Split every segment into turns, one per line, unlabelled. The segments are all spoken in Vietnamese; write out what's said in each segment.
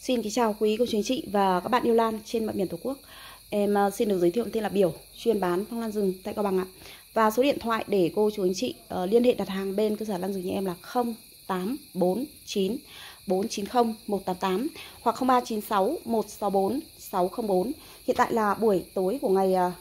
Xin kính chào quý cô chú anh chị và các bạn yêu lan trên mọi miền Tổ quốc. Em à, xin được giới thiệu tên là Biểu, chuyên bán phong lan rừng tại Cao Bằng ạ. Và số điện thoại để cô chú anh chị uh, liên hệ đặt hàng bên cơ sở lan rừng nhà em là 0849 490 188 hoặc 0396 164 604. Hiện tại là buổi tối của ngày à, uh,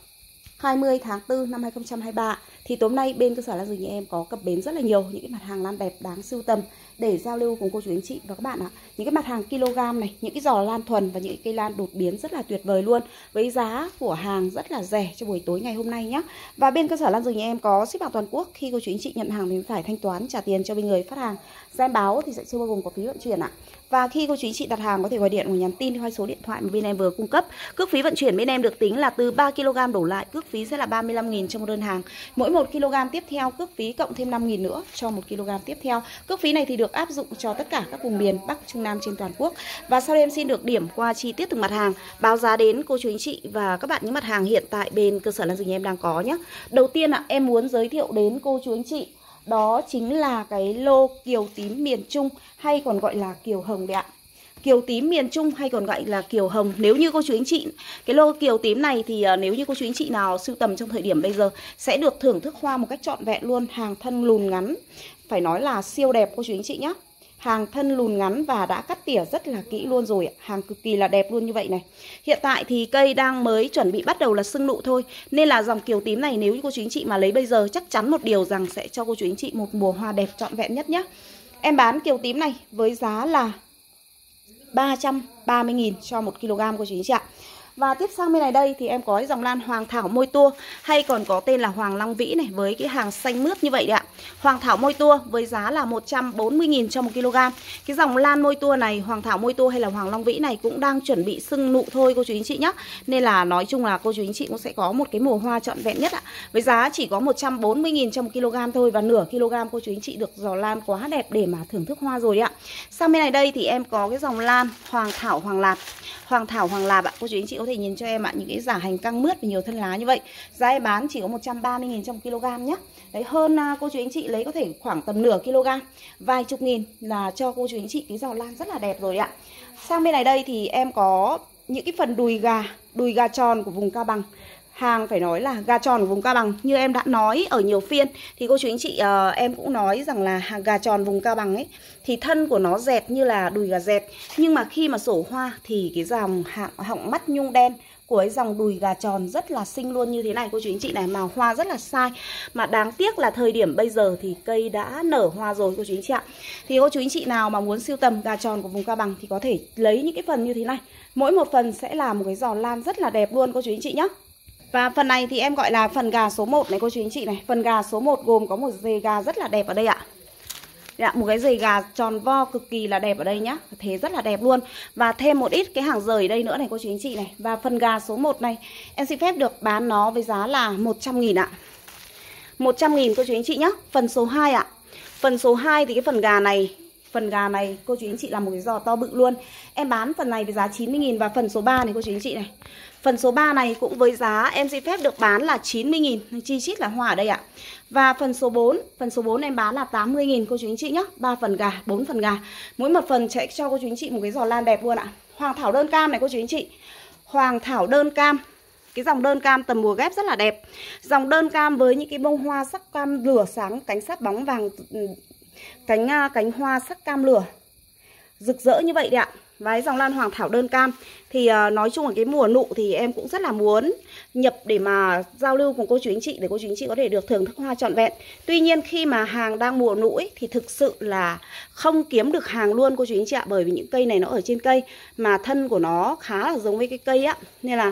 20 tháng 4 năm 2023 thì tối nay bên cơ sở lan rừng nhà em có cập bến rất là nhiều những cái mặt hàng lan đẹp đáng sưu tầm để giao lưu cùng cô chú anh chị và các bạn ạ. Những cái mặt hàng kg này, những cái giò lan thuần và những cây lan đột biến rất là tuyệt vời luôn với giá của hàng rất là rẻ cho buổi tối ngày hôm nay nhé. Và bên cơ sở lan rừng nhà em có ship hàng toàn quốc khi cô chú anh chị nhận hàng thì phải thanh toán trả tiền cho bên người phát hàng. Ra báo thì sẽ chưa bao gồm có phí vận chuyển ạ. Và khi cô chú anh chị đặt hàng có thể gọi điện hoặc nhắn tin theo số điện thoại mà bên em vừa cung cấp. Cước phí vận chuyển bên em được tính là từ 3 kg đổ lại, cước phí sẽ là 35.000 cho một đơn hàng. Mỗi 1 kg tiếp theo cước phí cộng thêm 5.000 nữa cho 1 kg tiếp theo. Cước phí này thì được áp dụng cho tất cả các vùng miền Bắc, Trung, Nam trên toàn quốc. Và sau đây em xin được điểm qua chi tiết từng mặt hàng, báo giá đến cô chú anh chị và các bạn những mặt hàng hiện tại bên cơ sở lan nhà em đang có nhé. Đầu tiên ạ, em muốn giới thiệu đến cô chú anh chị đó chính là cái lô kiều tím miền Trung hay còn gọi là kiều hồng đấy ạ. Kiều tím miền Trung hay còn gọi là kiều hồng Nếu như cô chú anh chị Cái lô kiều tím này thì à, nếu như cô chú anh chị nào sưu tầm trong thời điểm bây giờ Sẽ được thưởng thức hoa một cách trọn vẹn luôn Hàng thân lùn ngắn phải nói là siêu đẹp cô chú anh chị nhé Hàng thân lùn ngắn và đã cắt tỉa rất là kỹ luôn rồi ạ. Hàng cực kỳ là đẹp luôn như vậy này. Hiện tại thì cây đang mới chuẩn bị bắt đầu là sưng nụ thôi. Nên là dòng kiều tím này nếu như cô chú anh chị mà lấy bây giờ Chắc chắn một điều rằng sẽ cho cô chú anh chị một mùa hoa đẹp trọn vẹn nhất nhé Em bán kiều tím này với giá là 330.000 cho 1 kg cô chú anh chị ạ và tiếp sang bên này đây thì em có dòng lan hoàng thảo môi tua hay còn có tên là hoàng long vĩ này với cái hàng xanh mướt như vậy đấy ạ. Hoàng thảo môi tua với giá là 140.000 cho 1 kg. Cái dòng lan môi tua này, hoàng thảo môi tua hay là hoàng long vĩ này cũng đang chuẩn bị sưng nụ thôi cô chú anh chị nhé. Nên là nói chung là cô chú anh chị cũng sẽ có một cái mùa hoa trọn vẹn nhất ạ. Với giá chỉ có 140.000 cho 1 kg thôi và nửa kg cô chú anh chị được giò lan quá đẹp để mà thưởng thức hoa rồi đấy ạ. Sang bên này đây thì em có cái dòng lan hoàng thảo hoàng lạp. hoàng thảo hoàng lạp ạ cô chú anh chị có thể nhìn cho em ạ, những cái giả hành căng mướt và nhiều thân lá như vậy. Giá em bán chỉ có 130.000 trong kg nhé đấy, hơn à, cô chú anh chị lấy có thể khoảng tầm nửa kg, vài chục nghìn là cho cô chú anh chị. Cái giò lan rất là đẹp rồi ạ. Sang bên này đây thì em có những cái phần đùi gà đùi gà tròn của vùng cao bằng hàng phải nói là gà tròn vùng Cao Bằng. Như em đã nói ở nhiều phiên thì cô chú anh chị uh, em cũng nói rằng là hàng gà tròn vùng Cao Bằng ấy thì thân của nó dẹt như là đùi gà dẹt. Nhưng mà khi mà sổ hoa thì cái dòng hạng họng mắt nhung đen của ấy dòng đùi gà tròn rất là xinh luôn như thế này cô chú anh chị này. Mà hoa rất là sai. Mà đáng tiếc là thời điểm bây giờ thì cây đã nở hoa rồi cô chú anh chị ạ. Thì cô chú anh chị nào mà muốn siêu tầm gà tròn của vùng Cao Bằng thì có thể lấy những cái phần như thế này. Mỗi một phần sẽ là một cái giò lan rất là đẹp luôn cô chú anh chị nhé và phần này thì em gọi là phần gà số 1 này cô chú anh chị này. Phần gà số 1 gồm có một dề gà rất là đẹp ở đây ạ. Dạ, một cái dề gà tròn vo cực kỳ là đẹp ở đây nhá. Thế rất là đẹp luôn. Và thêm một ít cái hàng rời đây nữa này cô chú anh chị này. Và phần gà số 1 này Em xin phép được bán nó với giá là 100 nghìn ạ. 100 nghìn cô chú anh chị nhá. Phần số 2 ạ. Phần số 2 thì cái phần gà này Phần gà này cô chú anh chị là một cái giò to bự luôn. Em bán phần này với giá 90 nghìn Và phần số 3 này cô chú anh chị này. Phần số 3 này cũng với giá em xin phép được bán là 90.000 Chi chít là hòa ở đây ạ. Và phần số 4 Phần số 4 em bán là 80.000 cô chú anh chị nhé 3 phần gà, 4 phần gà. Mỗi một phần sẽ cho cô chú anh chị một cái giò lan đẹp luôn ạ. Hoàng thảo đơn cam này cô chú anh chị. Hoàng thảo đơn cam. Cái dòng đơn cam tầm mùa ghép rất là đẹp. Dòng đơn cam với những cái bông hoa sắc cam lửa sáng Cánh sắt bóng vàng Cánh à, cánh hoa sắc cam lửa. Rực rỡ như vậy đấy ạ. Và dòng lan hoàng thảo đơn cam. Thì uh, nói chung là cái mùa nụ thì em cũng rất là muốn nhập để mà giao lưu cùng cô chú anh chị để cô chú anh chị có thể được thưởng thức hoa trọn vẹn. Tuy nhiên khi mà hàng đang mùa nụ ấy, thì thực sự là không kiếm được hàng luôn cô chú anh chị ạ bởi vì những cây này nó ở trên cây mà thân của nó khá là giống với cái cây á nên là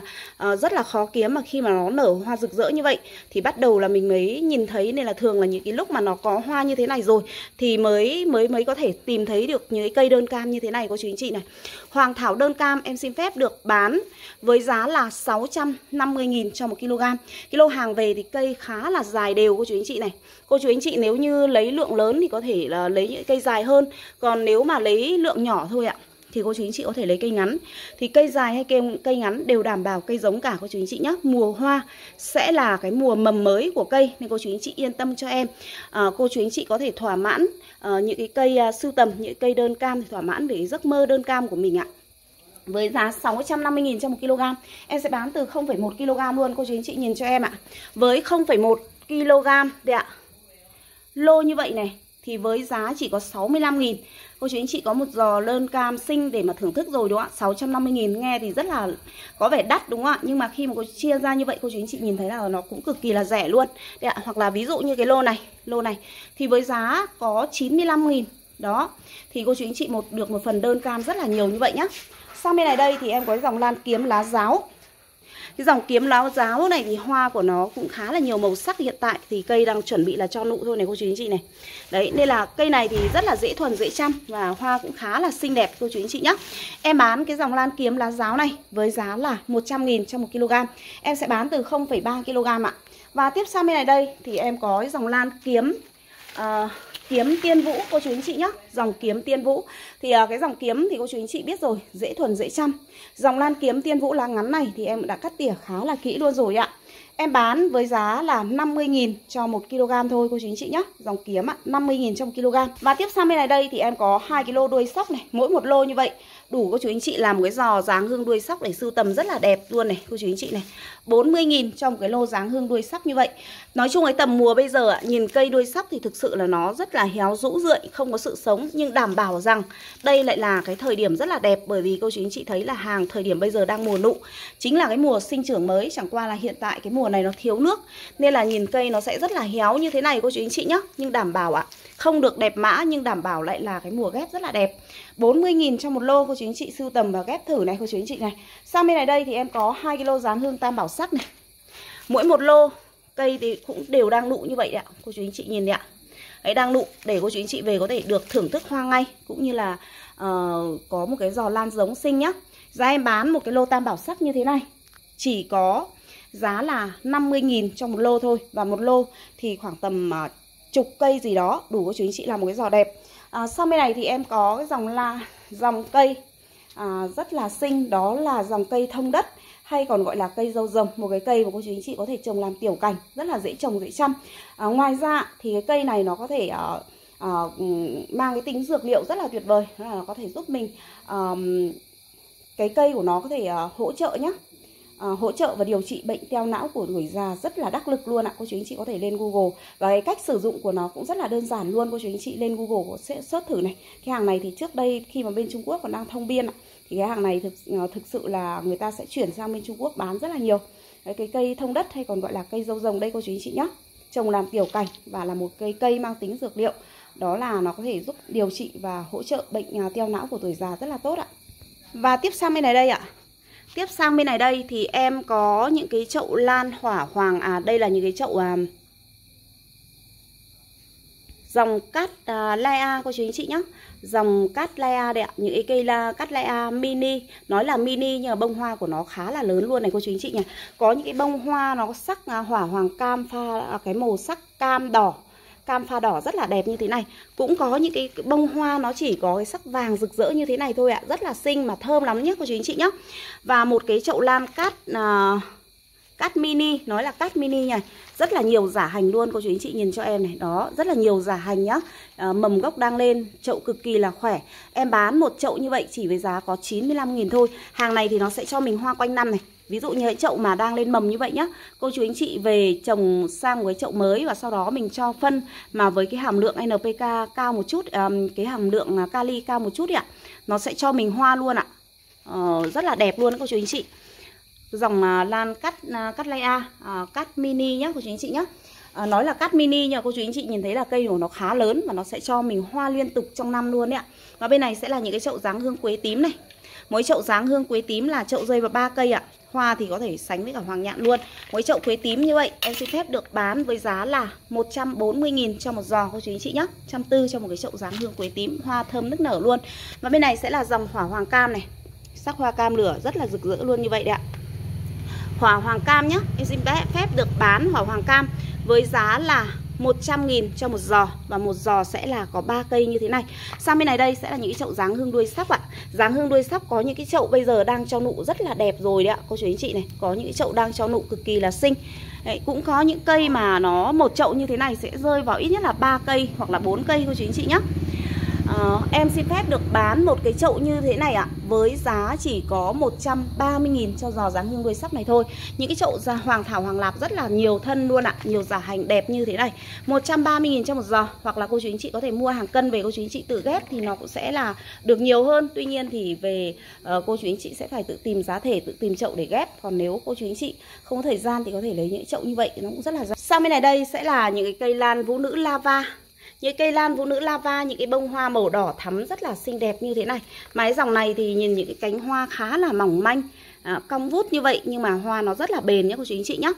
uh, rất là khó kiếm mà khi mà nó nở hoa rực rỡ như vậy thì bắt đầu là mình mới nhìn thấy nên là thường là những cái lúc mà nó có hoa như thế này rồi thì mới mới mới có thể tìm thấy được những cái cây đơn cam như thế này cô chú anh chị này. Hoàng thảo đơn cam em xin phép được bán với giá là 650.000 cho 1 kg. Cái lô hàng về thì cây khá là dài đều cô chú anh chị này. Cô chú anh chị nếu như lấy lượng lớn thì có thể là lấy những cây dài hơn, còn nếu mà lấy lượng nhỏ thôi ạ thì cô chú anh chị có thể lấy cây ngắn. Thì cây dài hay cây cây ngắn đều đảm bảo cây giống cả cô chú anh chị nhé mùa hoa sẽ là cái mùa mầm mới của cây nên cô chú anh chị yên tâm cho em. À, cô chú anh chị có thể thỏa mãn à, những cái cây à, sưu tầm những cây đơn cam thì thỏa mãn về giấc mơ đơn cam của mình ạ với giá 650.000 cho 1 kg. Em sẽ bán từ 0,1 kg luôn cô chú anh chị nhìn cho em ạ. Với 0,1 kg đây ạ. Lô như vậy này thì với giá chỉ có 65.000 Cô chú anh chị có một giò lơn cam xinh để mà thưởng thức rồi đúng không ạ 650.000 nghe thì rất là có vẻ đắt đúng không ạ Nhưng mà khi mà cô chia ra như vậy cô chú anh chị nhìn thấy là nó cũng cực kỳ là rẻ luôn Đấy ạ. Hoặc là ví dụ như cái lô này Lô này thì với giá có 95.000 Đó Thì cô chú anh chị một được một phần đơn cam rất là nhiều như vậy nhá Sang bên này đây thì em có cái dòng lan kiếm lá giáo cái dòng kiếm lá giáo này thì hoa của nó cũng khá là nhiều màu sắc hiện tại thì cây đang chuẩn bị là cho nụ thôi này cô chú anh chị này. Đấy nên là cây này thì rất là dễ thuần dễ chăm và hoa cũng khá là xinh đẹp cô chú anh chị nhé em bán cái dòng lan kiếm lá giáo này với giá là 100.000 cho 1 kg. Em sẽ bán từ 0,3 kg ạ. Và tiếp sang bên này đây thì em có cái dòng lan kiếm uh, kiếm tiên vũ cô chú anh chị nhé dòng kiếm tiên vũ. Thì uh, cái dòng kiếm thì cô chú anh chị biết rồi dễ thuần dễ chăm. Dòng lan kiếm tiên vũ lá ngắn này thì em đã cắt tỉa khá là kỹ luôn rồi ạ. Em bán với giá là 50.000 cho 1 kg thôi cô chú anh chị nhé Dòng kiếm ạ, 50.000 trong 1 kg. Và tiếp sang bên này đây thì em có 2 kg đuôi sóc này Mỗi một lô như vậy đủ cô chú anh chị làm một cái giò dáng hương đuôi sóc để sưu tầm rất là đẹp luôn này, cô chú anh chị này. 40.000 trong một cái lô dáng hương đuôi sóc như vậy. Nói chung cái tầm mùa bây giờ nhìn cây đuôi sóc thì thực sự là nó rất là héo rũ rượi, Không có sự sống. Nhưng đảm bảo rằng đây lại là cái thời điểm rất là đẹp, Bởi vì cô chú anh chị thấy là hàng thời điểm bây giờ đang mùa nụ. Chính là cái mùa sinh trưởng mới, Chẳng qua là hiện tại cái mùa này nó thiếu nước, Nên là nhìn cây nó sẽ rất là héo như thế này, cô chú anh chị nhé Nhưng đảm bảo ạ, Không được đẹp mã, nhưng đảm bảo lại là cái mùa ghép rất là đẹp. 40.000 cho một lô. Cô chú anh chị sưu tầm và ghép thử này cô chú anh chị này. Sang bên này đây thì em có 2 kg dán hương tam bảo sắc này. Mỗi một lô cây thì cũng đều đang nụ như vậy ạ Cô chú anh chị nhìn đấy ạ. Đấy đang nụ để cô chú anh chị về có thể được thưởng thức hoa ngay Cũng như là uh, có một cái giò lan giống xinh nhá. Giá em bán một cái lô tam bảo sắc như thế này Chỉ có giá là 50.000 trong một lô thôi. Và một lô thì khoảng tầm uh, chục cây gì đó Đủ cô chú anh chị làm một cái giò đẹp à, Sau bên này thì em có cái dòng la dòng cây à, rất là xinh Đó là dòng cây thông đất hay còn gọi là cây dâu rồng một cái cây mà cô chú anh chị có thể trồng làm tiểu cảnh rất là dễ trồng dễ chăm. À, ngoài ra thì cái cây này nó có thể uh, uh, mang cái tính dược liệu rất là tuyệt vời là có thể giúp mình uh, cái cây của nó có thể uh, hỗ trợ nhé à, hỗ trợ và điều trị bệnh teo não của người già rất là đắc lực luôn ạ. Cô chú anh chị có thể lên google. Và cái cách sử dụng của nó cũng rất là đơn giản luôn. Cô chú anh chị lên google sẽ search thử này. Cái hàng này thì trước đây khi mà bên trung quốc còn đang thông biên ạ thì cái hàng này thực ờ, thực sự là người ta sẽ chuyển sang bên trung quốc bán rất là nhiều. Đấy, cái cây thông đất hay còn gọi là cây dâu rồng đây cô chú anh chị nhé trồng làm tiểu cảnh và là một cây cây mang tính dược liệu. Đó là nó có thể giúp điều trị và hỗ trợ bệnh à, teo não của tuổi già rất là tốt ạ. Và tiếp sang bên này đây ạ. Tiếp sang bên này đây thì em có những cái chậu lan hỏa hoàng À đây là những cái chậu à, Dòng cát à, laia cô chú anh chị nhé Dòng cát laia đây ạ Những cái cây la cát laia mini. Nói là mini nhưng mà bông hoa của nó khá là lớn luôn này cô chú anh chị nhỉ. Có những cái bông hoa nó sắc à, hỏa hoàng cam pha à, cái màu sắc cam đỏ cam pha đỏ rất là đẹp như thế này. Cũng có những cái bông hoa nó chỉ có cái sắc vàng rực rỡ như thế này thôi ạ. Rất là xinh mà thơm lắm nhé cô chú anh chị nhé. Và một cái chậu lan cát uh, cát mini nói là cát mini nhỉ. Rất là nhiều giả hành luôn cô chú anh chị nhìn cho em này. Đó rất là nhiều giả hành nhá. À, mầm gốc đang lên chậu cực kỳ là khỏe. Em bán một chậu như vậy chỉ với giá có 95.000 thôi. Hàng này thì nó sẽ cho mình hoa quanh năm này. Ví dụ như cái chậu mà đang lên mầm như vậy nhá Cô chú anh chị về trồng sang một cái chậu mới Và sau đó mình cho phân Mà với cái hàm lượng NPK cao một chút um, Cái hàm lượng kali cao một chút ạ Nó sẽ cho mình hoa luôn ạ. Uh, Rất là đẹp luôn cô chú anh chị. Dòng uh, lan cắt uh, cắt laia uh, à, Cắt mini nhá cô chú anh chị nhá. À, nói là cắt mini nhưng cô chú anh chị nhìn thấy là cây của nó khá lớn và nó sẽ cho mình hoa liên tục trong năm luôn đấy ạ. Và bên này sẽ là những cái chậu dáng hương quế tím này mỗi chậu dáng hương quế tím là chậu dây và ba cây ạ. Hoa thì có thể sánh với cả hoàng nhạn luôn. Mỗi chậu quế tím như vậy, em xin phép được bán với giá là 140.000 cho một giò, cô chú anh chị nhé 140 cho một cái chậu dáng hương quế tím, hoa thơm nức nở luôn. Và bên này sẽ là dòng hỏa hoàng cam này. Sắc hoa cam lửa rất là rực rỡ luôn như vậy đấy ạ. Hỏa hoàng cam nhé Em xin phép được bán hỏa hoàng cam với giá là 100.000 cho một giò và một giò sẽ là có 3 cây như thế này. Sang bên này đây sẽ là những cái chậu dáng hương đuôi sóc ạ. Dáng hương đuôi sóc có những cái chậu bây giờ đang cho nụ rất là đẹp rồi đấy ạ. Cô chú anh chị này, có những cái chậu đang cho nụ cực kỳ là xinh. Đấy, cũng có những cây mà nó một chậu như thế này sẽ rơi vào ít nhất là 3 cây hoặc là 4 cây cô chú anh chị nhé. À, Em xin phép được bán một cái chậu như thế này ạ Với giá chỉ có 130.000 cho giò dáng hương đuôi sắp này thôi. Những cái chậu già hoàng thảo hoàng lạp rất là nhiều thân luôn ạ Nhiều giả hành đẹp như thế này. 130.000 cho một giò Hoặc là cô chú anh chị có thể mua hàng cân về cô chú anh chị tự ghép Thì nó cũng sẽ là được nhiều hơn. Tuy nhiên thì về uh, cô chú anh chị sẽ phải tự tìm giá thể Tự tìm chậu để ghép. Còn nếu cô chú anh chị không có thời gian thì có thể lấy những chậu như vậy Nó cũng rất là giá. Sang bên này đây sẽ là những cái cây lan vũ nữ lava những cây lan vũ nữ lava những cái bông hoa màu đỏ thắm rất là xinh đẹp như thế này. Mái dòng này thì nhìn những cái cánh hoa khá là mỏng manh à, cong vút như vậy nhưng mà hoa nó rất là bền nhé cô chú anh chị nhé.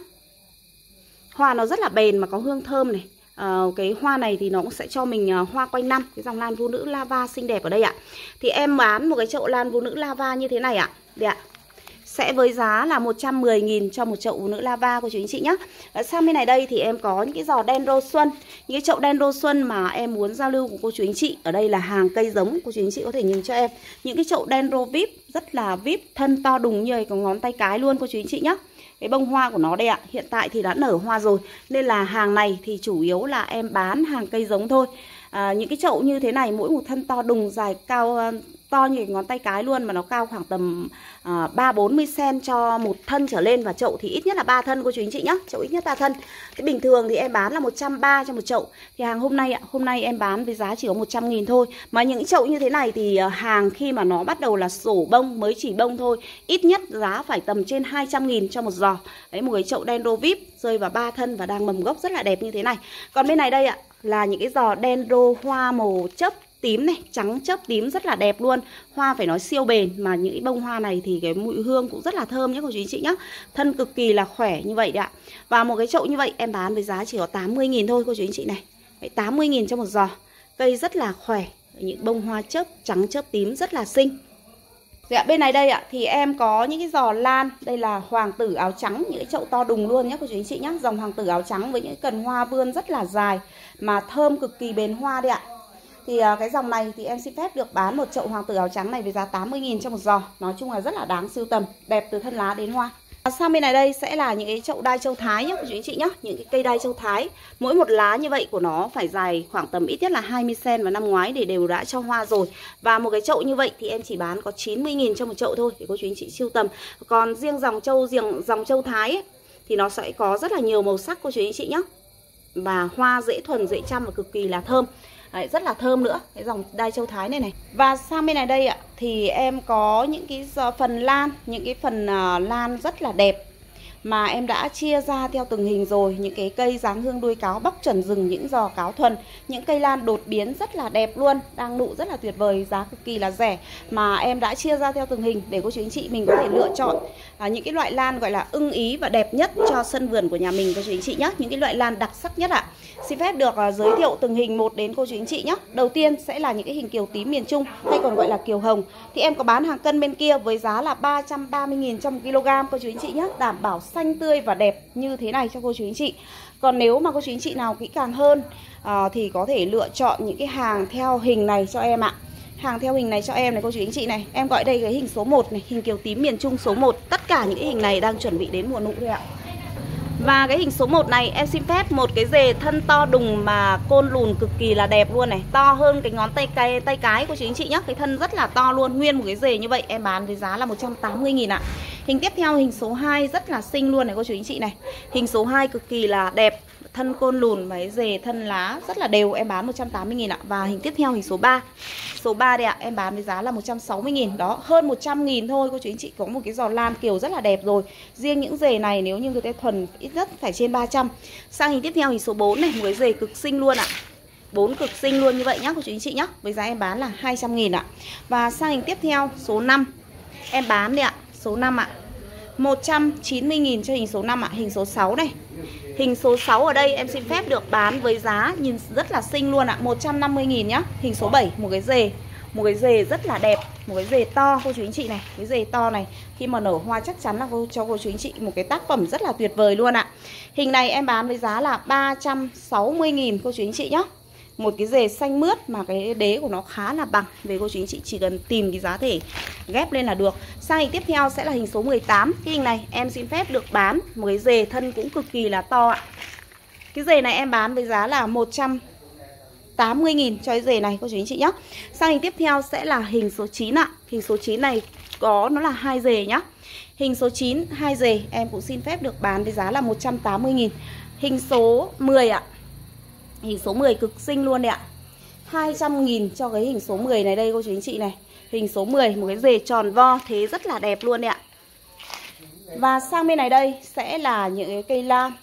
Hoa nó rất là bền mà có hương thơm này. À, cái hoa này thì nó cũng sẽ cho mình à, hoa quanh năm cái dòng lan vũ nữ lava xinh đẹp ở đây ạ. Thì em bán một cái chậu lan vũ nữ lava như thế này ạ. Đây ạ sẽ với giá là 110.000 cho một chậu nữ lava của chú anh chị nhé. Sang bên này đây thì em có những cái giò đen rô xuân. Những cái chậu đen rô xuân mà em muốn giao lưu của cô chú anh chị. Ở đây là hàng cây giống cô chú anh chị có thể nhìn cho em. Những cái chậu đen rô vip rất là vip thân to đùng như có ngón tay cái luôn cô chú anh chị nhé. Cái bông hoa của nó đây ạ Hiện tại thì đã nở hoa rồi. Nên là hàng này thì chủ yếu là em bán hàng cây giống thôi. À, Những cái chậu như thế này mỗi một thân to đùng dài cao to như ngón tay cái luôn mà nó cao khoảng tầm ờ, ba bốn mươi cm cho một thân trở lên. Và chậu thì ít nhất là ba thân cô chú anh chị nhá. Chậu ít nhất ba thân. Cái bình thường thì em bán là 130 cho một chậu. Thì hàng hôm nay ạ, hôm nay em bán với giá chỉ có 100 nghìn thôi. Mà những chậu như thế này thì ờ, hàng khi mà nó bắt đầu là sổ bông, mới chỉ bông thôi, ít nhất giá phải tầm trên 200 nghìn cho một giò. Đấy, một cái chậu đen vip rơi vào ba thân và đang mầm gốc rất là đẹp như thế này. Còn bên này đây ạ, là những cái giò đen hoa màu chấp tím này trắng chớp tím rất là đẹp luôn. Hoa phải nói siêu bền mà những cái bông hoa này thì cái mùi hương cũng rất là thơm nhé cô chú anh chị nhé. Thân cực kỳ là khỏe như vậy đấy ạ. Và một cái chậu như vậy em bán với giá chỉ có 80.000 thôi cô chú anh chị này. 80.000 cho một giò. Cây rất là khỏe những bông hoa chớp trắng chớp tím rất là xinh. Dạ, bên này đây ạ thì em có những cái giò lan. Đây là hoàng tử áo trắng Những cái chậu to đùng luôn nhé cô chú anh chị nhé. Dòng hoàng tử áo trắng với những cần hoa vươn rất là dài Mà thơm cực kỳ bền hoa đấy ạ thì à, cái dòng này thì em xin phép được bán một chậu hoàng tử áo trắng này với giá 80.000 cho một giò. Nói chung là rất là đáng sưu tầm Đẹp từ thân lá đến hoa. À, Sang bên này đây sẽ là những cái chậu đai châu Thái nhé quý anh chị nhé Những cái cây đai châu Thái. Mỗi một lá như vậy của nó phải dài khoảng tầm ít nhất là 20cm và năm ngoái để đều đã cho hoa rồi. Và một cái chậu như vậy thì em chỉ bán có 90.000 cho một chậu thôi Để cô chú anh chị siêu tầm. Còn riêng dòng châu riêng dòng châu Thái ấy, thì nó sẽ có rất là nhiều màu sắc cô chú anh chị nhé Và hoa dễ thuần dễ chăm và cực kỳ là thơm. Đấy, rất là thơm nữa cái dòng đai châu thái này này. Và sang bên này đây ạ thì em có những cái phần lan những cái phần à, lan rất là đẹp mà em đã chia ra theo từng hình rồi. Những cái cây dáng hương đuôi cáo bóc trần rừng những giò cáo thuần những cây lan đột biến rất là đẹp luôn đang nụ rất là tuyệt vời giá cực kỳ là rẻ mà em đã chia ra theo từng hình để cô chú anh chị mình có thể lựa chọn. À, những cái loại lan gọi là ưng ý và đẹp nhất cho sân vườn của nhà mình cô chú anh chị nhé những cái loại lan đặc sắc nhất ạ xin phép được à, giới thiệu từng hình một đến cô chú anh chị nhé. Đầu tiên sẽ là những cái hình kiều tím miền Trung hay còn gọi là kiều hồng. Thì em có bán hàng cân bên kia với giá là 330.000 trong kg cô chú anh chị nhé. Đảm bảo xanh tươi và đẹp như thế này cho cô chú anh chị còn nếu mà cô chú anh chị nào kỹ càng hơn à, thì có thể lựa chọn những cái hàng theo hình này cho em ạ. Hàng theo hình này cho em này cô chú anh chị này. Em gọi đây cái hình số 1 này hình kiều tím miền Trung số 1 tất cả những cái hình này đang chuẩn bị đến mùa nụ thôi ạ và cái hình số 1 này, em xin phép một cái dề thân to đùng mà côn lùn cực kỳ là đẹp luôn này. To hơn cái ngón tay cái tay cái của chị anh chị nhá. Cái thân rất là to luôn, Nguyên một cái dề như vậy. Em bán với giá là 180.000 ạ. Hình tiếp theo, hình số 2 rất là xinh luôn này cô chú anh chị này. Hình số 2 cực kỳ là đẹp. Thân côn lùn mấy dề thân lá, rất là đều. Em bán 180.000 ạ. Và hình tiếp theo, hình số 3 Số 3 đây ạ, Em bán với giá là 160.000 Đó, hơn 100.000 thôi. Cô chú anh chị, có một cái giò lam kiểu rất là đẹp rồi. Riêng những dề này, nếu như người ta thuần, ít nhất phải trên 300 Sang hình tiếp theo, hình số 4 này, Một cái dề cực xinh luôn ạ. Bốn cực xinh luôn như vậy nhá, cô chú anh chị nhá. Với giá em bán là 200 nghìn ạ. Và sang hình tiếp theo, số 5 em bán đi ạ, số 5 ạ. 190.000 cho hình số 5 ạ. Hình số 6 này. Hình số 6 ở đây em xin phép được bán với giá nhìn rất là xinh luôn ạ. 150.000 nhá. Hình số 7 một cái dề. Một cái dề rất là đẹp. Một cái dề to. Cô chú anh chị này Cái dề to này. Khi mà nở hoa chắc chắn là cô, cho cô chú anh chị Một cái tác phẩm rất là tuyệt vời luôn ạ. Hình này em bán với giá là 360.000 cô chú anh chị nhá một cái dề xanh mướt mà cái đế của nó khá là bằng. Về cô chú anh chị chỉ cần tìm cái giá thể ghép lên là được. Sang hình tiếp theo sẽ là hình số 18 cái hình này em xin phép được bán. Một cái dề thân cũng cực kỳ là to ạ. Cái dề này em bán với giá là 100 80.000 cho cái rể này, cô chú anh chị nhé Sang hình tiếp theo sẽ là hình số 9 ạ. Hình số 9 này có, nó là hai rể nhá. Hình số 9 hai rể em cũng xin phép được bán với giá là 180.000 Hình số 10 ạ. Hình số 10 cực xinh luôn đấy ạ. 200 nghìn cho cái hình số 10 này đây cô chú anh chị này. Hình số 10 một cái rể tròn vo thế rất là đẹp luôn đấy ạ. Và sang bên này đây sẽ là những cái cây lan uh,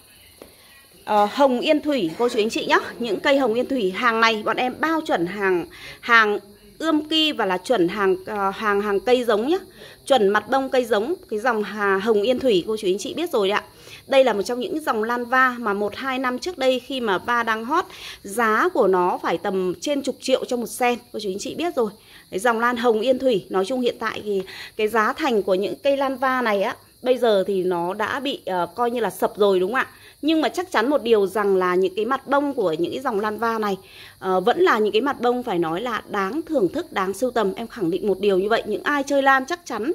ờ, hồng yên thủy cô chú anh chị nhé những cây hồng yên thủy hàng này bọn em bao chuẩn hàng hàng ươm ki và là chuẩn hàng uh, hàng hàng cây giống nhé chuẩn mặt bông cây giống cái dòng hà hồng yên thủy cô chú anh chị biết rồi đấy ạ đây là một trong những dòng lan va mà một hai năm trước đây khi mà va đang hot giá của nó phải tầm trên chục triệu cho một sen. Cô chú anh chị biết rồi. Cái dòng lan hồng yên thủy nói chung hiện tại thì cái giá thành của những cây lan va này á bây giờ thì nó đã bị uh, coi như là sập rồi đúng không ạ? Nhưng mà chắc chắn một điều rằng là những cái mặt bông của những cái dòng lan va này uh, vẫn là những cái mặt bông phải nói là đáng thưởng thức đáng sưu tầm. Em khẳng định một điều như vậy. Những ai chơi lan chắc chắn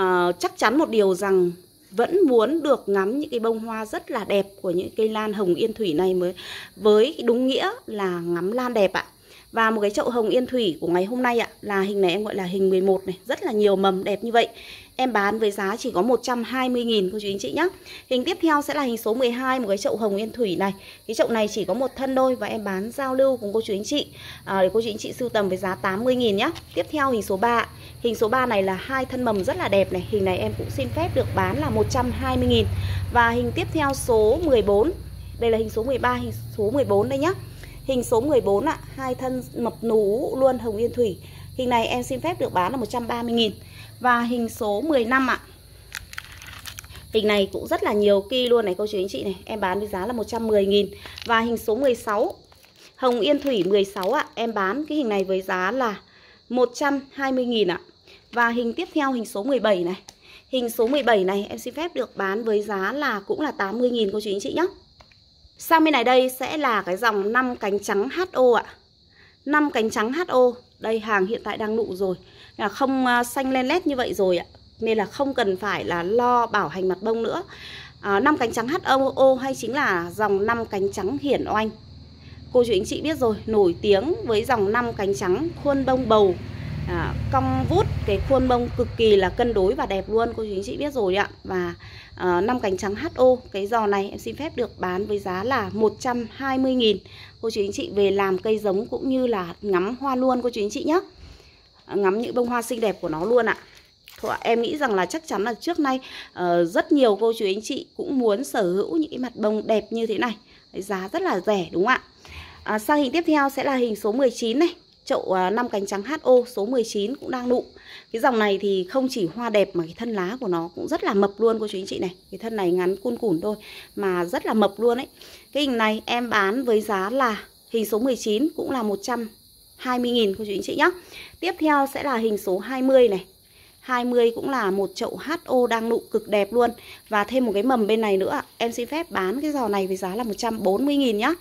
uh, chắc chắn một điều rằng vẫn muốn được ngắm những cái bông hoa rất là đẹp của những cây lan hồng yên thủy này mới với đúng nghĩa là ngắm lan đẹp ạ. Và một cái chậu hồng yên thủy của ngày hôm nay ạ là hình này em gọi là hình 11 này, rất là nhiều mầm đẹp như vậy. Em bán với giá chỉ có 120.000 cô chú anh chị nhé Hình tiếp theo sẽ là hình số 12 Một cái chậu hồng yên thủy này. Cái chậu này chỉ có một thân thôi Và em bán giao lưu cùng cô chú anh chị. À, Để cô chú anh chị sưu tầm với giá 80.000 nhé Tiếp theo hình số 3 Hình số 3 này là hai thân mầm rất là đẹp này. Hình này em cũng xin phép được bán là 120.000 Và hình tiếp theo số 14 Đây là hình số 13 Hình số 14 đây nhá. Hình số 14 ạ à, Hai thân mập nú luôn hồng yên thủy. Hình này em xin phép được bán là 130.000 và hình số 15 ạ. À, Hình này cũng rất là nhiều kỳ luôn này cô chú anh chị này. Em bán với giá là 110.000 Và hình số 16 Hồng Yên Thủy 16 ạ. À, Em bán cái hình này với giá là 120.000 ạ. à. Và hình tiếp theo hình số 17 này. Hình số 17 này em xin phép được bán với giá là cũng là 80.000 cô chú anh chị nhé Sang bên này đây sẽ là cái dòng 5 cánh trắng HO ạ. 5 cánh trắng HO Đây hàng hiện tại đang nụ rồi. Là không à, xanh len lét như vậy rồi ạ. Nên là không cần phải là lo bảo hành mặt bông nữa. À, năm cánh trắng HO hay chính là dòng năm cánh trắng hiển oanh. Cô chú anh chị biết rồi nổi tiếng với dòng năm cánh trắng khuôn bông bầu à, cong vút cái khuôn bông cực kỳ là cân đối và đẹp luôn cô chú anh chị biết rồi ạ. Và à, năm cánh trắng HO cái giò này em xin phép được bán với giá là 120.000 cô chú anh chị về làm cây giống cũng như là ngắm hoa luôn cô chú anh chị nhé ngắm những bông hoa xinh đẹp của nó luôn ạ. Thôi, em nghĩ rằng là chắc chắn là trước nay uh, rất nhiều cô chú anh chị cũng muốn sở hữu những cái mặt bông đẹp như thế này. Giá rất là rẻ đúng không ạ? À, sang hình tiếp theo sẽ là hình số 19 này chậu à, năm cánh trắng HO số 19 cũng đang nụ cái dòng này thì không chỉ hoa đẹp mà cái thân lá của nó cũng rất là mập luôn cô chú anh chị này. Cái thân này ngắn cun củn thôi mà rất là mập luôn ấy. Cái hình này em bán với giá là, hình số 19 cũng là 120.000 cô chú anh chị nhé Tiếp theo sẽ là hình số 20 này. 20 cũng là một chậu HO đang nụ cực đẹp luôn. Và thêm một cái mầm bên này nữa Em xin phép bán cái giò này với giá là 140.000 nhá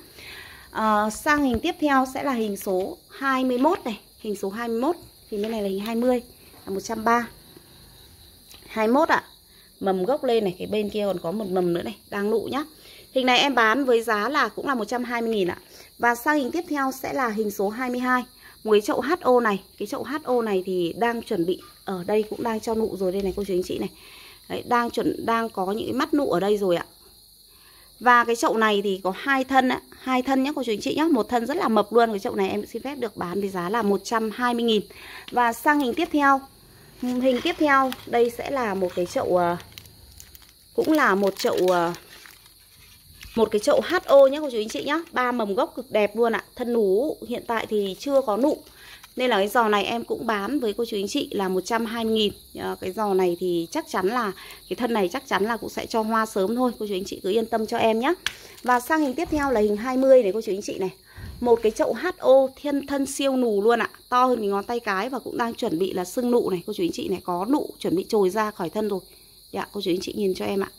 à, Sang hình tiếp theo sẽ là hình số 21 này. Hình số 21 Thì bên này là hình 20 là 130 21 ạ. À. Mầm gốc lên này Cái bên kia còn có một mầm nữa này Đang nụ nhá. Hình này em bán với giá là cũng là 120.000 ạ. Và sang hình tiếp theo sẽ là hình số 22 Một cái chậu HO này Cái chậu HO này thì đang chuẩn bị Ở đây cũng đang cho nụ rồi đây này cô chú anh chị này. Đấy, đang chuẩn đang có những cái mắt nụ ở đây rồi ạ và cái chậu này thì có hai thân ạ, hai thân nhé cô chú anh chị nhé, một thân rất là mập luôn. Cái chậu này em xin phép được bán với giá là 120 000 Và sang hình tiếp theo. Hình tiếp theo đây sẽ là một cái chậu ờ, cũng là một chậu ờ, một cái chậu HO nhé cô chú anh chị nhé ba mầm gốc cực đẹp luôn ạ thân nú hiện tại thì chưa có nụ nên là cái giò này em cũng bán với cô chú anh chị là 120 000 ờ, Cái giò này thì chắc chắn là Cái thân này chắc chắn là cũng sẽ cho hoa sớm thôi. Cô chú anh chị cứ yên tâm cho em nhé Và sang hình tiếp theo là hình 20 này cô chú anh chị này. Một cái chậu HO thiên thân siêu nù luôn ạ. To hơn cái ngón tay cái và cũng đang chuẩn bị là sưng nụ này. Cô chú anh chị này có nụ chuẩn bị trồi ra khỏi thân rồi. Dạ cô chú anh chị nhìn cho em ạ.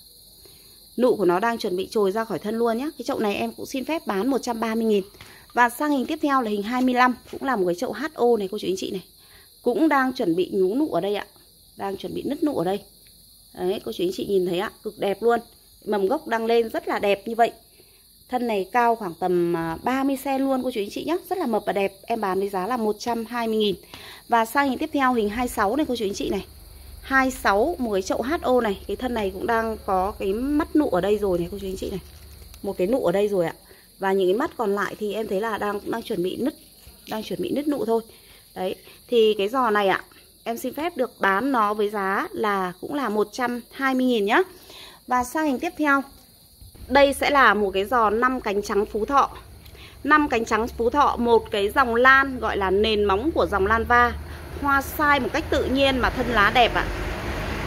Nụ của nó đang chuẩn bị trồi ra khỏi thân luôn nhé Cái chậu này em cũng xin phép bán 130 000 và sang hình tiếp theo là hình 25 Cũng là một cái chậu HO này, cô chú anh chị này. Cũng đang chuẩn bị nhú nụ ở đây ạ. Đang chuẩn bị nứt nụ ở đây. Đấy, cô chú anh chị nhìn thấy ạ, Cực đẹp luôn. Mầm gốc đang lên rất là đẹp như vậy. Thân này cao khoảng tầm à, 30cm luôn, cô chú anh chị nhé Rất là mập và đẹp. Em bán với giá là 120.000 Và sang hình tiếp theo, hình 26 này, cô chú anh chị này. 26 một cái chậu HO này. Cái thân này cũng đang có cái mắt nụ ở đây rồi này, cô chú anh chị này. Một cái nụ ở đây rồi ạ. Và những cái mắt còn lại thì em thấy là đang đang chuẩn bị nứt, Đang chuẩn bị nứt nụ thôi. Đấy, Thì cái giò này ạ, Em xin phép được bán nó với giá là cũng là 120.000 nhá. Và sang hình tiếp theo. Đây sẽ là một cái giò 5 cánh trắng phú thọ. 5 cánh trắng phú thọ, Một cái dòng lan gọi là nền móng của dòng lan va. Hoa sai một cách tự nhiên mà thân lá đẹp ạ.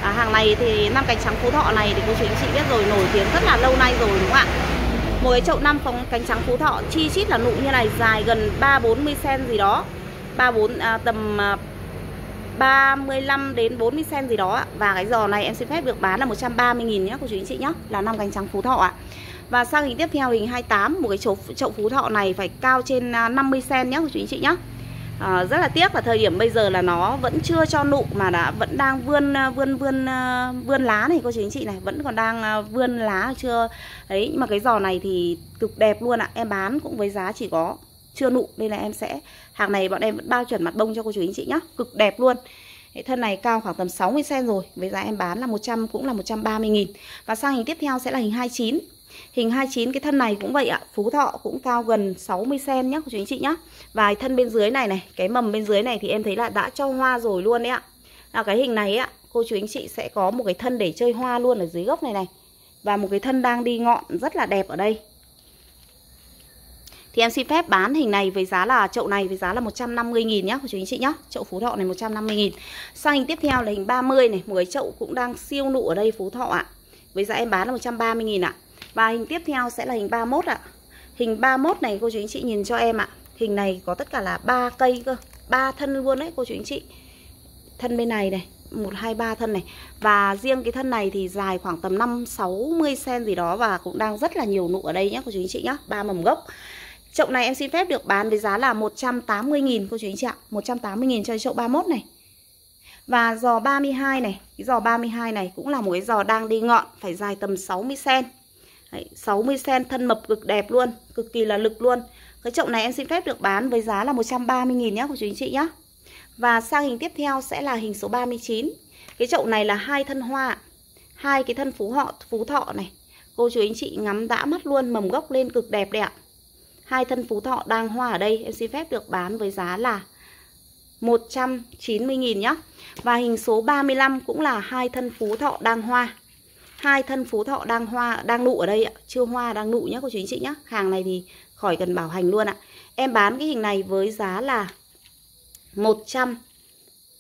À. hàng này thì năm cánh trắng phú thọ này thì cô chú anh chị biết rồi, Nổi tiếng rất là lâu nay rồi đúng không ạ? Một cái chậu 5 phóng cánh trắng phú thọ Chi chít là nụ như này dài gần 3-40 cm gì đó. 34 à, tầm à, 35 đến 40 cm gì đó Và cái giò này em xin phép được bán là 130 000 nhé cô chú anh chị nhé Là 5 cánh trắng phú thọ ạ. Và sang hình tiếp theo hình 28 Một cái chậu, chậu phú thọ này phải cao trên 50 cm nhé cô chú anh chị nhé à, Rất là tiếc là thời điểm bây giờ là nó vẫn chưa cho nụ Mà đã vẫn đang vươn ờ, vươn vươn ờ, vươn lá này cô chú anh chị này Vẫn còn đang vươn lá chưa? Đấy nhưng mà cái giò này thì cực đẹp luôn ạ. Em bán cũng với giá chỉ có chưa nụ Nên là em sẽ Hàng này bọn em vẫn bao chuẩn mặt bông cho cô chú anh chị nhá. Cực đẹp luôn. Hệ thân này cao khoảng tầm 60cm rồi Với giá em bán là 100 cũng là 130 nghìn. Và sang hình tiếp theo sẽ là hình 29 Hình 29 cái thân này cũng vậy ạ Phú Thọ cũng cao gần 60cm nhá cô chú anh chị nhá Và thân bên dưới này này Cái mầm bên dưới này thì em thấy là đã cho hoa rồi luôn đấy ạ là Cái hình này ạ Cô chú anh chị sẽ có một cái thân để chơi hoa luôn ở dưới gốc này này Và một cái thân đang đi ngọn rất là đẹp ở đây thì em xin phép bán hình này với giá là chậu này với giá là 150 000 nhá, chú anh chị nhá. Chậu Phú Thọ này 150 000 Sang hình tiếp theo là hình 30 này, một cái chậu cũng đang siêu nụ ở đây Phú Thọ ạ. Với giá em bán là 130 000 ạ. Và hình tiếp theo sẽ là hình 31 ạ. Hình 31 này cô chú anh chị nhìn cho em ạ. Hình này có tất cả là 3 cây cơ, 3 thân luôn đấy cô chú anh chị. Thân bên này này, 1 2 3 thân này. Và riêng cái thân này thì dài khoảng tầm 5 60 cm gì đó và cũng đang rất là nhiều nụ ở đây nhé cô chú anh chị nhá. ba mầm gốc. Chậu này em xin phép được bán với giá là 180.000 cô chú anh chị ạ 180.000 cho chậu 31 này Và giò 32 này Cái giò 32 này cũng là một cái giò đang đi ngọn Phải dài tầm 60cm Đấy, 60cm thân mập cực đẹp luôn Cực kỳ là lực luôn. Cái chậu này em xin phép được bán với giá là 130.000 nhé cô chú anh chị nhé Và sang hình tiếp theo sẽ là hình số 39 Cái chậu này là hai thân hoa hai cái thân phú họ phú thọ này. Cô chú anh chị ngắm đã mắt luôn Mầm gốc lên cực đẹp đấy ạ. Hai thân phú thọ đang hoa ở đây em xin phép được bán với giá là 190.000 nhá. Và hình số 35 cũng là hai thân phú thọ đang hoa. Hai thân phú thọ đang hoa đang nụ ở đây ạ, chưa hoa đang nụ nhé cô chú anh chị nhé. Hàng này thì khỏi cần bảo hành luôn ạ. Em bán cái hình này với giá là 100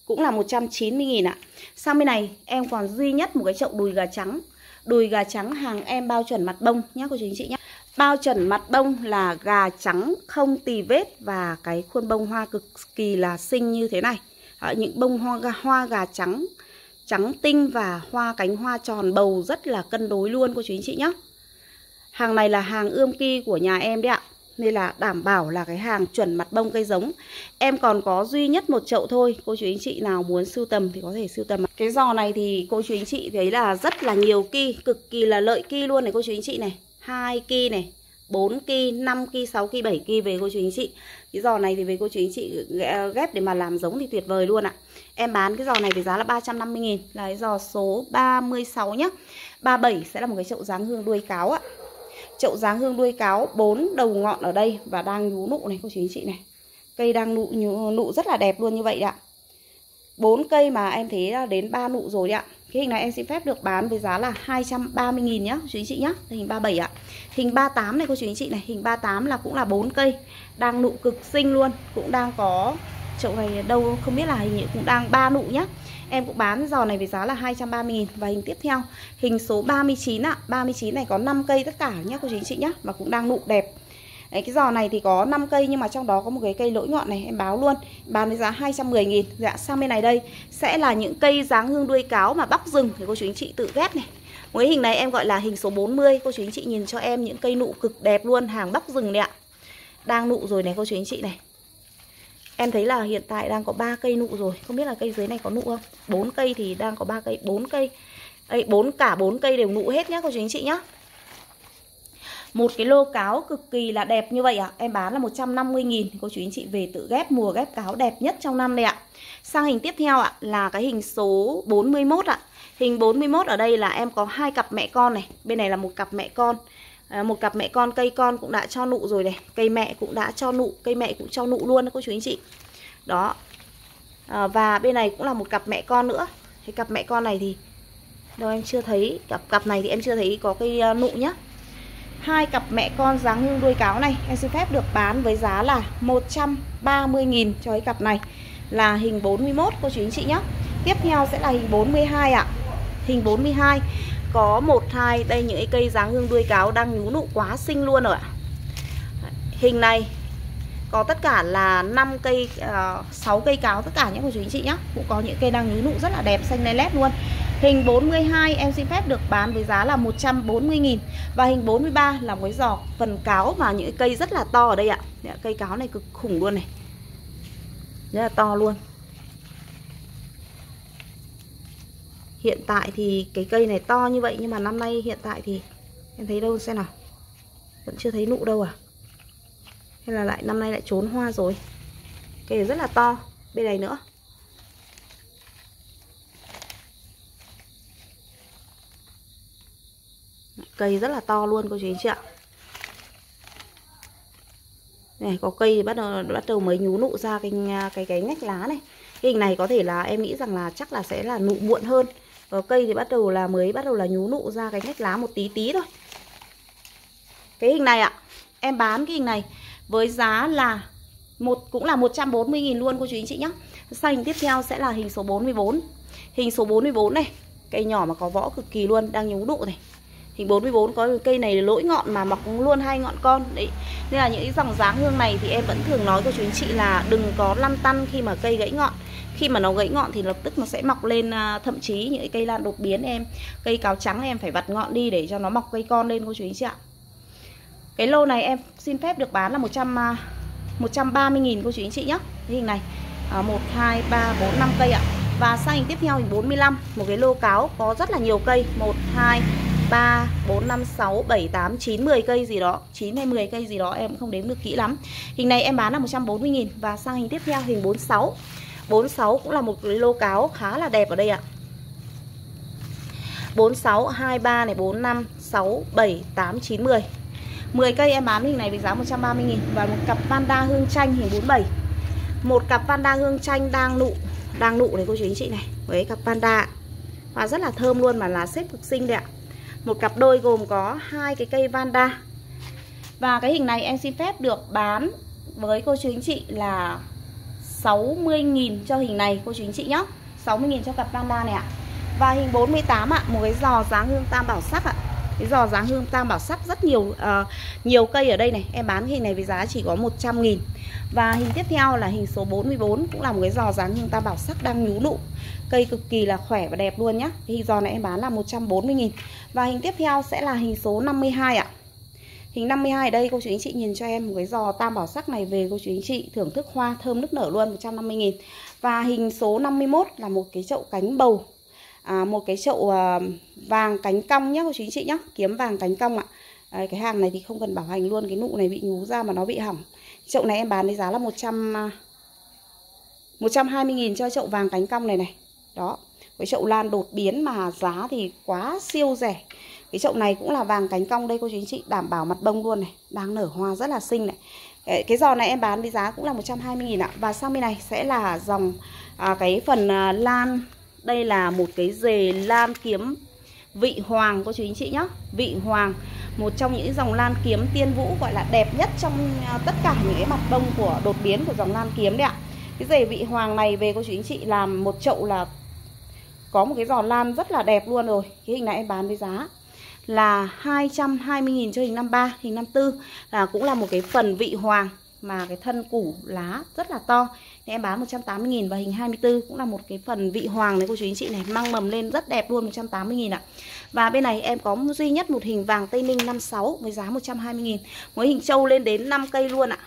cũng là 190.000 ạ. Sang bên này em còn duy nhất một cái chậu đùi gà trắng. Đùi gà trắng hàng em bao chuẩn mặt bông nhá cô chú anh chị nhá. Bao chuẩn mặt bông là gà trắng không tì vết và cái khuôn bông hoa cực kỳ là xinh như thế này. À, những bông hoa, hoa gà trắng trắng tinh và hoa cánh hoa tròn bầu rất là cân đối luôn cô chú anh chị nhé. Hàng này là hàng ươm ki của nhà em đấy ạ. Nên là đảm bảo là cái hàng chuẩn mặt bông cây giống. Em còn có duy nhất một chậu thôi. Cô chú anh chị nào muốn sưu tầm thì có thể sưu tầm Cái giò này thì cô chú anh chị thấy là rất là nhiều ki Cực kỳ là lợi ki luôn này cô chú anh chị này. 2 ki này 4 ki, 5 ki, 6 ki, 7 ki về cô chú anh chị. Cái giò này thì về cô chú anh chị ghép để mà làm giống thì tuyệt vời luôn ạ. Em bán cái giò này với giá là 350 nghìn. Là cái giò số 36 nhá. 37 sẽ là một cái chậu dáng hương đuôi cáo ạ. Chậu dáng hương đuôi cáo bốn đầu ngọn ở đây và đang nhú nụ này cô chú anh chị này. Cây đang nụ nhú, nụ rất là đẹp luôn như vậy ạ. Bốn cây mà em thấy là đến ba nụ rồi đấy ạ. Cái hình này em xin phép được bán với giá là 230.000 nhá chú anh chị nhá. Hình 37 ạ. Hình 38 này cô chú anh chị này. Hình 38 là cũng là 4 cây. Đang nụ cực xinh luôn Cũng đang có Chậu này đâu không biết là hình cũng đang 3 nụ nhá. Em cũng bán giò này với giá là 230.000 Và hình tiếp theo. Hình số 39 ạ. 39 này có 5 cây tất cả nhá cô chú anh chị nhá Và cũng đang nụ đẹp. Đấy, cái giò này thì có 5 cây nhưng mà trong đó có một cái cây lỗ ngọn này em báo luôn. Bán với giá 210 nghìn. Dạ sang bên này đây. Sẽ là những cây dáng hương đuôi cáo mà bóc rừng thì cô chú anh chị tự ghép này. Với hình này em gọi là hình số 40 Cô chú anh chị nhìn cho em những cây nụ cực đẹp luôn Hàng bóc rừng này ạ. Đang nụ rồi này cô chú anh chị này. Em thấy là hiện tại đang có 3 cây nụ rồi. Không biết là cây dưới này có nụ không? 4 cây thì đang có 3 cây 4 cây. Đây, 4 cả 4 cây đều nụ hết nhá cô chú anh chị nhá. Một cái lô cáo cực kỳ là đẹp như vậy ạ. À. Em bán là 150 nghìn. Cô chú anh chị về tự ghép mùa ghép cáo đẹp nhất trong năm đây ạ. À. Sang hình tiếp theo ạ à, Là cái hình số 41 ạ. Hình 41 ở đây là em có hai cặp mẹ con này. Bên này là một cặp mẹ con à, Một cặp mẹ con cây con cũng đã cho nụ rồi này. Cây mẹ cũng đã cho nụ Cây mẹ cũng cho nụ luôn cô chú anh chị. Đó. À, Và bên này cũng là một cặp mẹ con nữa. Cái cặp mẹ con này thì Đâu em chưa thấy. Cặp cặp này thì em chưa thấy có cây uh, à, nụ nhá. Hai cặp mẹ con dáng hương đuôi cáo này em xin phép được bán với giá là 130.000 cho cái cặp này. Là hình 41 cô chú anh chị nhé tiếp theo sẽ là hình 42 ạ. Hình 42 có một hai đây những cái cây dáng hương đuôi cáo đang nhú nụ quá xinh luôn rồi ạ. Hình này có tất cả là 5 cây ờ, uh, 6 cây cáo tất cả nhé cô chú anh chị nhé. Cũng có những cây đang nhú nụ rất là đẹp xanh lên lét luôn. Hình 42 em xin phép được bán với giá là 140.000 Và hình 43 là một cái giỏ phần cáo mà những cây rất là to ở đây ạ. Dạ, cây cáo này cực khủng luôn này. Rất là to luôn. Hiện tại thì cái cây này to như vậy Nhưng mà năm nay hiện tại thì Em thấy đâu, xem nào. Vẫn chưa thấy nụ đâu à? Hay là lại năm nay lại trốn hoa rồi? Cây này rất là to. Bên này nữa. Cây rất là to luôn, cô chú anh chị ạ. Này, có cây thì bắt đầu bắt đầu mới nhú nụ ra cái cái cái ngách lá này. Cái hình này có thể là em nghĩ rằng là chắc là sẽ là nụ muộn hơn ở cây thì bắt đầu là mới bắt đầu là nhú nụ ra cái ngách lá một tí tí thôi. Cái hình này ạ, em bán cái hình này với giá là một, cũng là 140.000 luôn cô chú anh chị nhé sang hình tiếp theo sẽ là hình số 44 hình số 44 này, cây nhỏ mà có võ cực kỳ luôn, đang nhú nụ này. Hình 44 có cây này lỗi ngọn mà mọc luôn hai ngọn con. Đấy, Nên là những cái dòng dáng hương này thì em vẫn thường nói cô chú anh chị là đừng có lăn tăn khi mà cây gãy ngọn khi mà nó gãy ngọn thì lập tức nó sẽ mọc lên à, thậm chí những cây lan đột biến em cây cáo trắng em phải vặt ngọn đi để cho nó mọc cây con lên cô chú ý chị ạ. Cái lô này em xin phép được bán là 100 130 000 cô chú anh chị nhé cái hình này à, 1 2 3 4 5 cây ạ. Và sang hình tiếp theo hình 45 một cái lô cáo có rất là nhiều cây. 1 2 3, 4, 5, 6, 7, 8, 9, 10 cây gì đó. 9 hay 10 cây gì đó em không đếm được kỹ lắm. Hình này em bán là 140.000 Và sang hình tiếp theo hình 46 46 cũng là một lô cáo khá là đẹp ở đây ạ. 46, 23 này, 45 6, 7, 8, 9, 10 10 cây em bán hình này với giá 130 nghìn Và một cặp Vanda hương chanh hình 47 Một cặp Vanda hương chanh đang nụ Đang nụ này cô chú anh chị này Với cặp Vanda Và rất là thơm luôn mà lá xếp cực xinh đấy ạ. Một cặp đôi gồm có hai cái cây vanda. Và cái hình này em xin phép được bán với cô chú anh chị là 60.000 cho hình này cô chú anh chị nhé 60.000 cho cặp panda này ạ. Và hình 48 ạ một cái giò dáng hương tam bảo sắc ạ. Cái giò dáng hương tam bảo sắc rất nhiều uh, nhiều cây ở đây này. Em bán hình này với giá chỉ có 100 nghìn. Và hình tiếp theo là hình số 44 cũng là một cái giò dáng hương tam bảo sắc đang nhú nụ Cây cực kỳ là khỏe và đẹp luôn nhá. Cái hình giò này em bán là 140 nghìn. Và hình tiếp theo sẽ là hình số 52 ạ. Hình 52 ở đây cô chú anh chị nhìn cho em một cái giò tam bảo sắc này về cô chú anh chị thưởng thức hoa thơm nức nở luôn 150 nghìn. Và hình số 51 là một cái chậu cánh bầu. À, Một cái chậu à, vàng cánh cong nhá cô chú anh chị nhá Kiếm vàng cánh cong ạ. À, Cái hàng này thì không cần bảo hành luôn Cái nụ này bị nhú ra mà nó bị hỏng. Chậu này em bán với giá là 100 120.000 à, cho chậu vàng cánh cong này này. Đó cái chậu lan đột biến mà giá thì quá siêu rẻ cái chậu này cũng là vàng cánh cong đây cô chú anh chị đảm bảo mặt bông luôn này đang nở hoa rất là xinh này. Cái, giò này em bán với giá cũng là 120 nghìn ạ. Và sang bên này sẽ là dòng à, cái phần à, lan. Đây là một cái dề lan kiếm vị hoàng cô chú anh chị nhé vị hoàng một trong những dòng lan kiếm tiên vũ gọi là đẹp nhất trong à, tất cả những cái mặt bông của đột biến của dòng lan kiếm đấy ạ. Cái dề vị hoàng này về cô chú anh chị làm một chậu là có một cái giò lan rất là đẹp luôn rồi. Cái hình này em bán với giá là 220.000 cho hình 53 hình 54 là cũng là một cái phần vị hoàng mà cái thân củ lá rất là to. Thì em bán 180.000 và hình 24 cũng là một cái phần vị hoàng đấy cô chú anh chị này, mang mầm lên rất đẹp luôn 180.000 ạ. Và bên này em có duy nhất một hình vàng Tây Ninh 56 với giá 120.000 mỗi hình trâu lên đến 5 cây luôn ạ.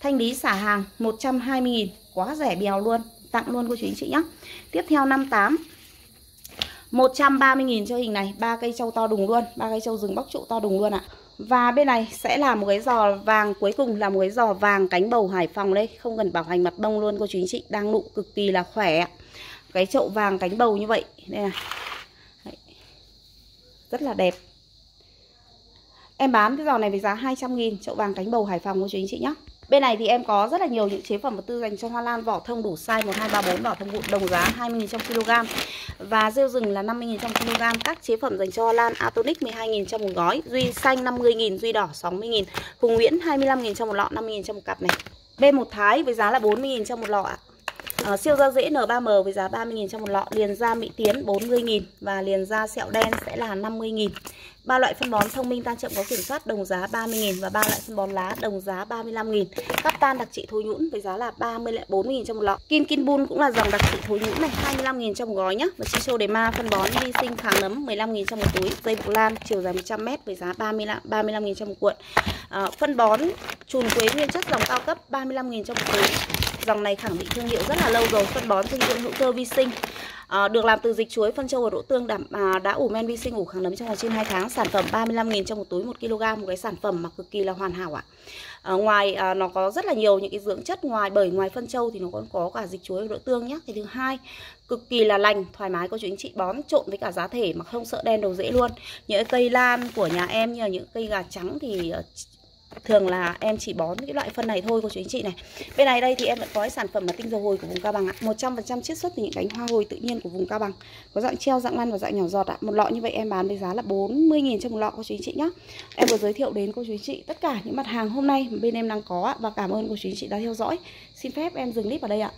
Thanh lý xả hàng 120.000 quá rẻ bèo luôn, tặng luôn cô chú anh chị nhé tiếp theo 58 130.000 cho hình này, ba cây trâu to đùng luôn, ba cây trâu rừng bóc trụ to đùng luôn ạ. Và bên này sẽ là một cái giò vàng, cuối cùng là một cái giò vàng cánh bầu Hải Phòng đây, Không cần bảo hành mặt đông luôn, cô chú anh chị, Đang nụ cực kỳ là khỏe Cái chậu vàng cánh bầu như vậy, Đây này. Đấy. Rất là đẹp. Em bán cái giò này với giá 200 nghìn, Chậu vàng cánh bầu Hải Phòng, cô chú anh chị nhé Bên này thì em có rất là nhiều những chế phẩm vật tư dành cho hoa lan vỏ thông đủ size 1234 vỏ thông vụn đồng giá 20.000 trong kg và rêu rừng là 50.000 trong kg. Các chế phẩm dành cho hoa lan Atonic 12.000 trong một gói, duy xanh 50.000, duy đỏ 60.000, hùng nguyễn 25.000 trong một lọ, 50.000 trong một cặp này. B1 Thái với giá là 40.000 trong một lọ ạ. À, siêu da dễ N3M với giá 30.000 trong một lọ, liền da Mỹ Tiến 40.000 và liền da sẹo đen sẽ là 50.000. Ba loại phân bón thông minh tan chậm có kiểm soát đồng giá 30.000 và ba loại phân bón lá đồng giá 35.000. Cắp tan đặc trị thối nhũn với giá là 34.000 trong một lọ. Kim Kin Bun cũng là dòng đặc trị thối nhũn này 25.000 trong một gói nhá. Và Chicho Đề Ma phân bón vi sinh kháng nấm 15.000 trong một túi. Dây bục lan chiều dài 100m với giá 35 35.000 trong một cuộn. À, phân bón chùn quế nguyên chất dòng cao cấp 35.000 trong một túi. Dòng này khẳng định thương hiệu rất là lâu rồi, phân bón dinh dưỡng hữu cơ vi sinh à, được làm từ dịch chuối phân châu và đỗ tương đảm à, đã ủ men vi sinh ủ kháng nấm trong vòng trên 2 tháng. Sản phẩm 35.000 trong một túi 1 kg một cái sản phẩm mà cực kỳ là hoàn hảo ạ. À, ngoài à, nó có rất là nhiều những cái dưỡng chất ngoài bởi ngoài phân châu thì nó còn có cả dịch chuối và đỗ tương nhé thì thứ hai cực kỳ là lành thoải mái có chú anh chị bón trộn với cả giá thể mà không sợ đen đầu dễ luôn. Những cây lan của nhà em như là những cây gà trắng thì ờ, thường là em chỉ bón cái loại phân này thôi, cô chú anh chị này. Bên này đây thì em vẫn có cái sản phẩm là tinh dầu hồi của vùng cao bằng ạ. Một trăm phần trăm chiết xuất từ những cánh hoa hồi tự nhiên của vùng cao bằng. Có dạng treo, dạng lăn và dạng nhỏ giọt ạ. Một lọ như vậy em bán với giá là 40.000 cho một lọ, cô chú anh chị nhé em vừa giới thiệu đến cô chú anh chị tất cả những mặt hàng hôm nay bên em đang có ạ. Và cảm ơn cô chú anh chị đã theo dõi. Xin phép em dừng clip ở đây ạ.